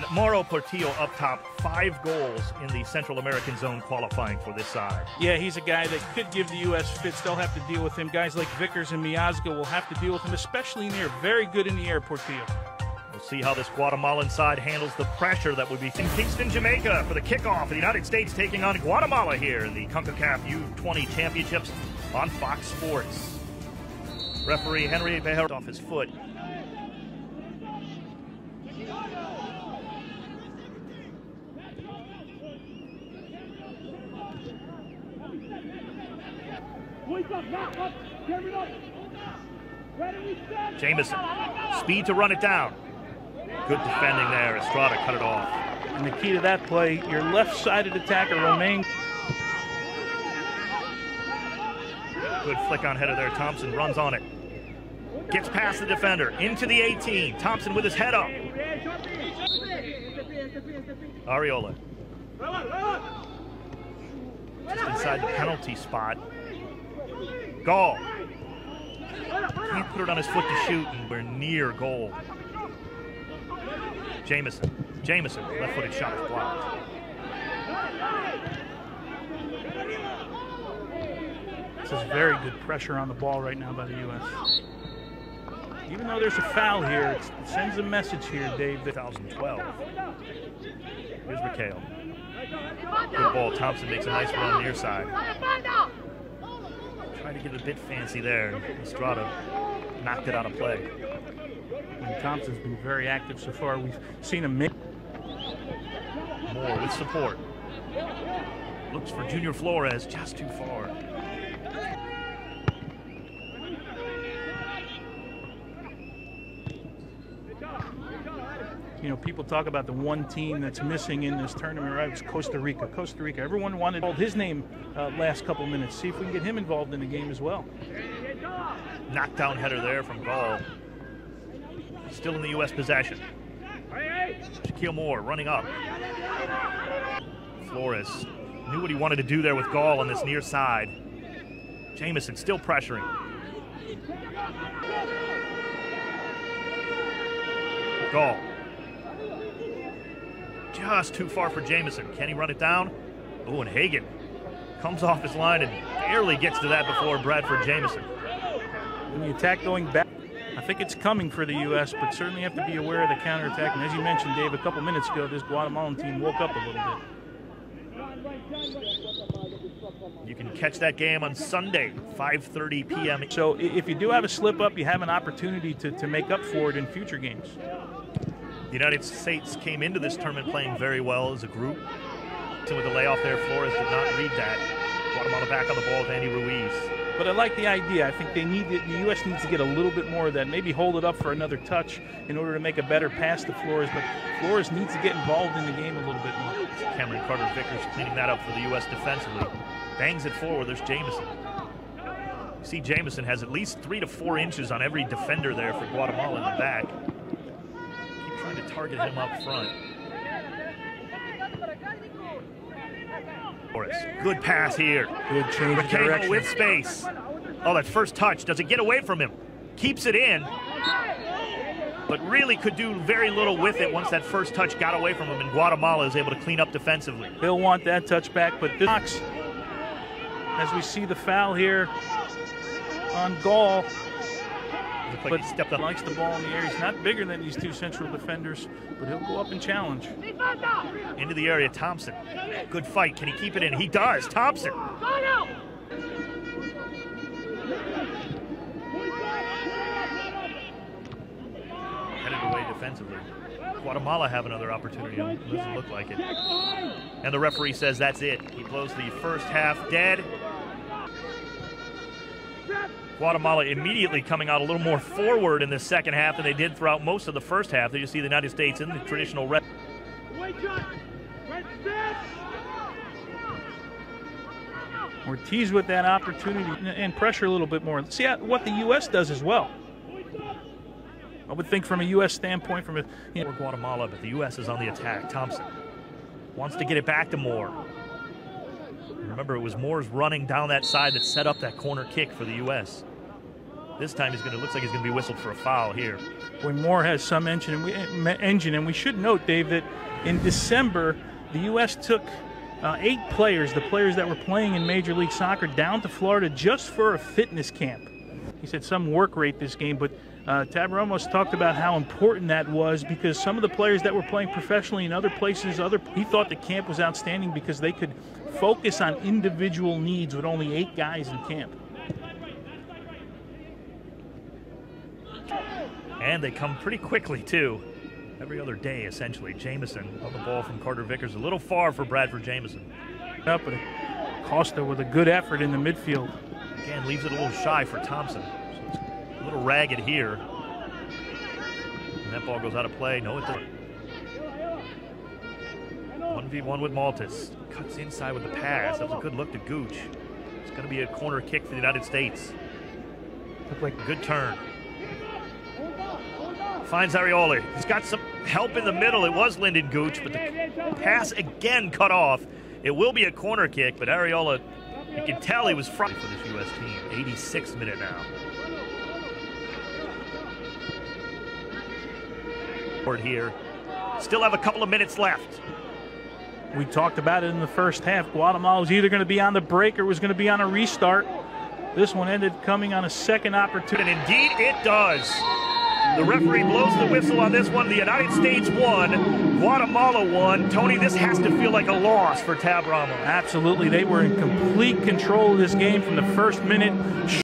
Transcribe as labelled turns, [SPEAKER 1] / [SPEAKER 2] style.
[SPEAKER 1] And Mauro Portillo up top, five goals in the Central American zone qualifying for this side.
[SPEAKER 2] Yeah, he's a guy that could give the U.S. fits. They'll have to deal with him. Guys like Vickers and Miazga will have to deal with him, especially in the air. Very good in the air, Portillo.
[SPEAKER 1] We'll see how this Guatemalan side handles the pressure that would be in Kingston, Jamaica for the kickoff. The United States taking on Guatemala here in the CONCACAF U20 Championships on Fox Sports. Referee Henry Bejar off his foot. Jamieson, speed to run it down. Good defending there. Estrada cut it off.
[SPEAKER 2] And the key to that play, your left-sided attacker, Romain.
[SPEAKER 1] Good flick on header there. Thompson runs on it. Gets past the defender. Into the 18. Thompson with his head up. Arriola. Just inside the penalty spot. Gall. Can't put it on his foot to shoot, and we're near goal. Jamieson. Jamieson, left-footed shot is blocked.
[SPEAKER 2] This is very good pressure on the ball right now by the U.S. Even though there's a foul here, it sends a message here, Dave.
[SPEAKER 1] 2012. Here's McHale. Good ball. Thompson makes a nice run near side. Trying to get a bit fancy there. And Estrada knocked it out of play.
[SPEAKER 2] And Thompson's been very active so far. We've seen him make.
[SPEAKER 1] Moore with support. Looks for Junior Flores just too far.
[SPEAKER 2] You know, people talk about the one team that's missing in this tournament, right? It's Costa Rica. Costa Rica. Everyone wanted to his name uh, last couple minutes. See if we can get him involved in the game as well.
[SPEAKER 1] Knockdown header there from Gall. Still in the U.S. possession. Shaquell Moore running up. Flores knew what he wanted to do there with Gall on this near side. Jamieson still pressuring. Gall. Just too far for Jamieson. Can he run it down? Oh, and Hagen comes off his line and barely gets to that before Bradford Jamieson.
[SPEAKER 2] When the attack going back, I think it's coming for the U.S., but certainly have to be aware of the counterattack. And as you mentioned, Dave, a couple minutes ago, this Guatemalan team woke up a little bit.
[SPEAKER 1] You can catch that game on Sunday, 5.30 p.m.
[SPEAKER 2] So if you do have a slip up, you have an opportunity to, to make up for it in future games.
[SPEAKER 1] The United States came into this tournament playing very well as a group. So with the layoff there, Flores did not read that. Guatemala back on the ball with Andy Ruiz.
[SPEAKER 2] But I like the idea. I think they need the U.S. needs to get a little bit more of that. Maybe hold it up for another touch in order to make a better pass to Flores. But Flores needs to get involved in the game a little bit more.
[SPEAKER 1] Cameron Carter Vickers cleaning that up for the U.S. defensively. Bangs it forward. There's Jamieson. You see, Jamieson has at least three to four inches on every defender there for Guatemala in the back. Keep trying to target him up front. Flores, good pass here.
[SPEAKER 2] Good change of direction.
[SPEAKER 1] with space. Oh, that first touch. Does it get away from him? Keeps it in. But really could do very little with it once that first touch got away from him, and Guatemala is able to clean up defensively.
[SPEAKER 2] He'll want that touch back, but this box, as we see the foul here on Gall,
[SPEAKER 1] Looked like
[SPEAKER 2] but
[SPEAKER 1] he stepped up.
[SPEAKER 2] likes the ball in the air. He's not bigger than these two central defenders, but he'll go up and challenge.
[SPEAKER 1] into the area. Thompson, good fight. Can he keep it in? He does. Thompson. Headed away defensively. Guatemala have another opportunity. It doesn't look like it. And the referee says that's it. He blows the first half dead. Guatemala immediately coming out a little more forward in the second half than they did throughout most of the first half. They just see the United States in the traditional red.
[SPEAKER 2] Ortiz with that opportunity and- and pressure a little bit more. See what the U.S. does as well. I would think from a U.S. standpoint, from a you know,
[SPEAKER 1] Guatemala, but the U.S. is on the attack. Thompson wants to get it back to Moore. Remember, it was Moore's running down that side that set up that corner kick for the U.S. This time he's going to looks like he's going to be whistled for a foul here.
[SPEAKER 2] Boy, Moore has some engine, and we, engine, and we should note, Dave, that in December the U.S. took uh, eight players, the players that were playing in Major League Soccer, down to Florida just for a fitness camp. He said some work rate this game, but uh, Tab Ramos talked about how important that was because some of the players that were playing professionally in other places, other he thought the camp was outstanding because they could focus on individual needs with only eight guys in camp.
[SPEAKER 1] And they come pretty quickly too. Every other day, essentially. Jamieson on the ball from Carter Vickers, a little far for Bradford Jamieson.
[SPEAKER 2] Up, but Costa with a good effort in the midfield.
[SPEAKER 1] Again, leaves it a little shy for Thompson. So it's a little ragged here. And that ball goes out of play. No, it doesn't. 1v1 with Maltas. Cuts inside with the pass. That was a good look to Gooch. It's going to be a corner kick for the United States. Looked like a good turn. Finds Arriola. He's got some help in the middle. It was Lynden Gooch, but the pass again cut off. It will be a corner kick, but Arriola, you can tell he was front for this U.S. team. 86th minute now. Here. Still have a couple of minutes left.
[SPEAKER 2] We talked about it in the first half. Guatemala was either going to be on the break or was going to be on a restart. This one ended coming on a second opportunity.
[SPEAKER 1] And indeed it does. The referee blows the whistle on this one. The United States won. Guatemala won. Tony, this has to feel like a loss for Tab Ramos.
[SPEAKER 2] Absolutely. They were in complete control of this game from the first minute.